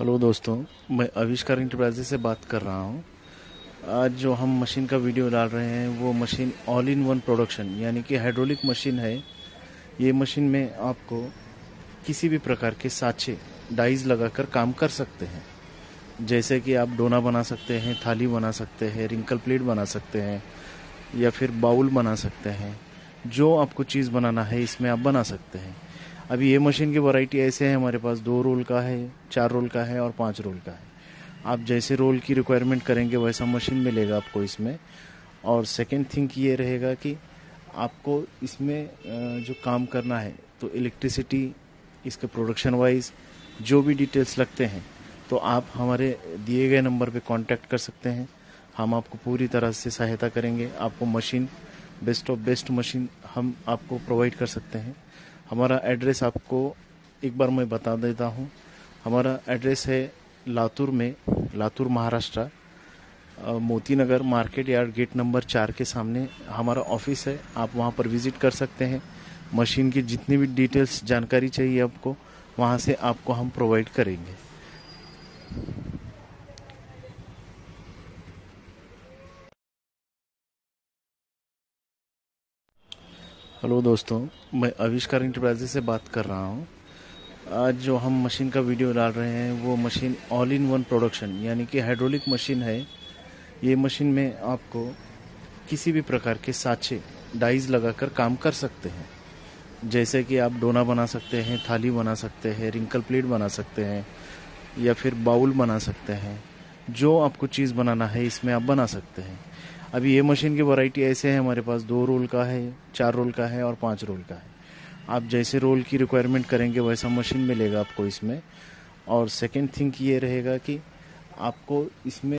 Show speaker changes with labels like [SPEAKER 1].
[SPEAKER 1] Hello दोस्तों, मैं आविष्कार इंटरप्राइजेज से बात कर रहा हूँ। आज जो हम मशीन का वीडियो डाल रहे हैं, वो machine all in one production यानी कि हाइड्रोलिक मशीन है। ये मशीन में आपको किसी भी प्रकार के साँचे डाइज लगाकर काम कर सकते हैं। जैसे कि आप डोना बना सकते हैं, थाली बना सकते हैं रिंकल प्लेट बना सकते हैं, या फिर बाउल बना सकते हैं। जो आपको चीज़ बनाना है, इसमें आप बना सकते हैं। अभी ये मशीन की वैरायटी ऐसे है, हमारे पास दो रोल का है, चार रोल का है और पाँच रोल का है। आप जैसे रोल की रिक्वायरमेंट करेंगे, वैसा मशीन मिलेगा आपको इसमें। और सेकेंड थिंग ये रहेगा कि आपको इसमें जो काम करना है तो इलेक्ट्रिसिटी इसके प्रोडक्शन वाइज जो भी डिटेल्स लगते हैं तो आप हमारे दिए गए नंबर पे कांटेक्ट कर सकते हैं। हम आपको पूरी तरह से सहायता करेंगे। आपको machine best of best machine हम आपको प्रोवाइड कर सकते हैं। हमारा एड्रेस आपको एक बार मैं बता देता हूँ। हमारा एड्रेस है लातूर में, Latur, Maharashtra Moti Nagar market yard, gate number चार के सामने हमारा ऑफ़िस है। आप वहाँ पर विज़िट कर सकते हैं। मशीन की जितनी भी डिटेल्स, जानकारी चाहिए आपको, वहाँ से आपको हम प्रोवाइड करेंगे। हेलो दोस्तों, मैं आविष्कार इंटरप्राइजेज से बात कर रहा हूँ। आज जो हम मशीन का वीडियो डाल रहे हैं, वो machine all in one production यानी कि हाइड्रोलिक मशीन है। ये मशीन में आपको किसी भी प्रकार के साँचे डाइज लगाकर काम कर सकते हैं। जैसे कि आप डोना बना सकते हैं, थाली बना सकते हैं रिंकल प्लेट बना सकते हैं, या फिर बाउल बना सकते हैं। जो आपको चीज़ बनाना है, इसमें आप बना सकते हैं। अभी ये मशीन की वैरायटी ऐसे है, हमारे पास दो रोल का है, चार रोल का है और पाँच रोल का है। आप जैसे रोल की रिक्वायरमेंट करेंगे, वैसा मशीन मिलेगा आपको इसमें। और सेकेंड थिंक ये रहेगा कि आपको इसमें